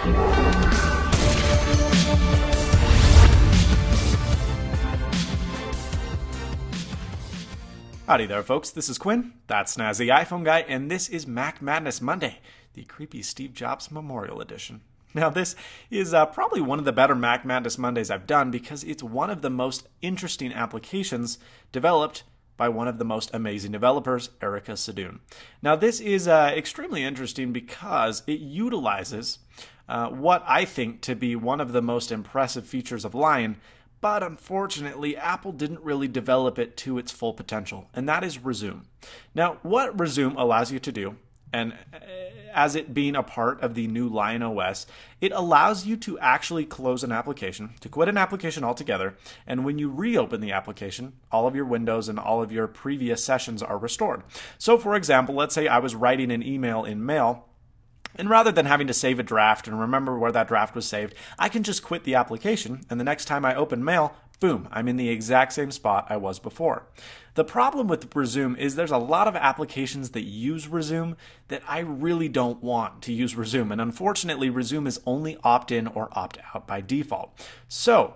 Howdy there, folks. This is Quinn. That's Snazzy iPhone Guy, and this is Mac Madness Monday, the creepy Steve Jobs Memorial Edition. Now, this is uh, probably one of the better Mac Madness Mondays I've done because it's one of the most interesting applications developed by one of the most amazing developers, Erica Sadun. Now, this is uh, extremely interesting because it utilizes uh, what I think to be one of the most impressive features of Lion but unfortunately, Apple didn't really develop it to its full potential, and that is Resume. Now, what Resume allows you to do, and as it being a part of the new Lion OS, it allows you to actually close an application, to quit an application altogether, and when you reopen the application, all of your windows and all of your previous sessions are restored. So, for example, let's say I was writing an email in Mail and rather than having to save a draft and remember where that draft was saved, I can just quit the application, and the next time I open mail, boom, I'm in the exact same spot I was before. The problem with Resume is there's a lot of applications that use Resume that I really don't want to use Resume, and unfortunately, Resume is only opt in or opt out by default. So,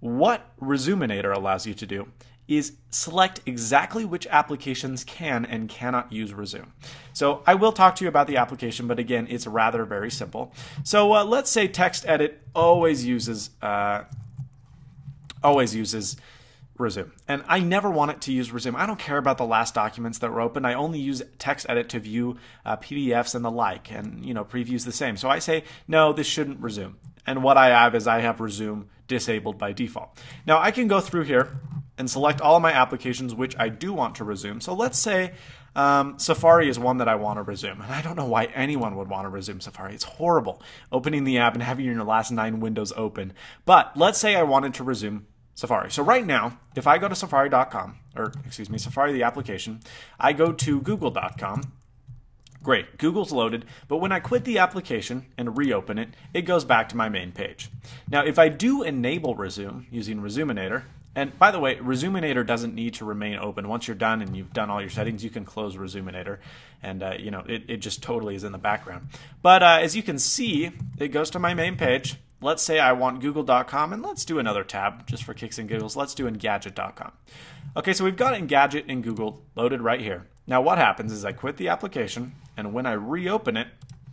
what Resuminator allows you to do is select exactly which applications can and cannot use Resume. So I will talk to you about the application, but again, it's rather very simple. So uh, let's say TextEdit always uses uh, always uses Resume. And I never want it to use Resume. I don't care about the last documents that were open. I only use TextEdit to view uh, PDFs and the like, and you know previews the same. So I say no, this shouldn't resume. And what I have is I have Resume disabled by default. Now I can go through here and select all of my applications which I do want to resume. So let's say um, Safari is one that I want to resume. And I don't know why anyone would want to resume Safari. It's horrible opening the app and having your last nine windows open. But let's say I wanted to resume Safari. So right now, if I go to safari.com, or excuse me, Safari the application, I go to google.com. Great, Google's loaded, but when I quit the application and reopen it, it goes back to my main page. Now, if I do enable resume using Resuminator, and by the way, Resuminator doesn't need to remain open. Once you're done and you've done all your settings, you can close Resuminator, and uh, you know it, it just totally is in the background. But uh, as you can see, it goes to my main page. Let's say I want Google.com, and let's do another tab just for kicks and giggles. Let's do Engadget.com. Okay, so we've got Engadget and Google loaded right here. Now what happens is I quit the application, and when I reopen it,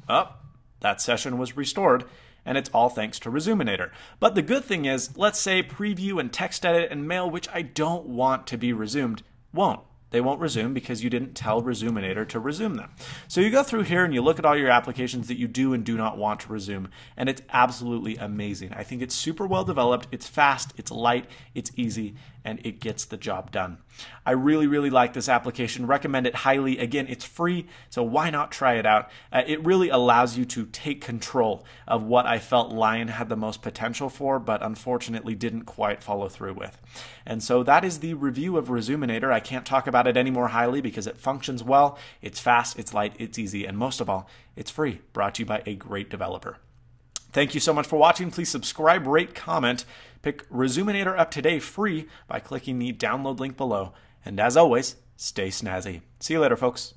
up, oh, that session was restored and it's all thanks to Resuminator. But the good thing is, let's say preview and TextEdit and mail, which I don't want to be resumed, won't. They won't resume because you didn't tell Resuminator to resume them. So you go through here and you look at all your applications that you do and do not want to resume, and it's absolutely amazing. I think it's super well developed, it's fast, it's light, it's easy, and it gets the job done. I really, really like this application. Recommend it highly. Again, it's free, so why not try it out? Uh, it really allows you to take control of what I felt Lion had the most potential for, but unfortunately didn't quite follow through with. And so that is the review of Resuminator. I can't talk about it any more highly because it functions well, it's fast, it's light, it's easy, and most of all, it's free. Brought to you by a great developer. Thank you so much for watching. Please subscribe, rate, comment. Pick Resuminator up today free by clicking the download link below. And as always, stay snazzy. See you later, folks.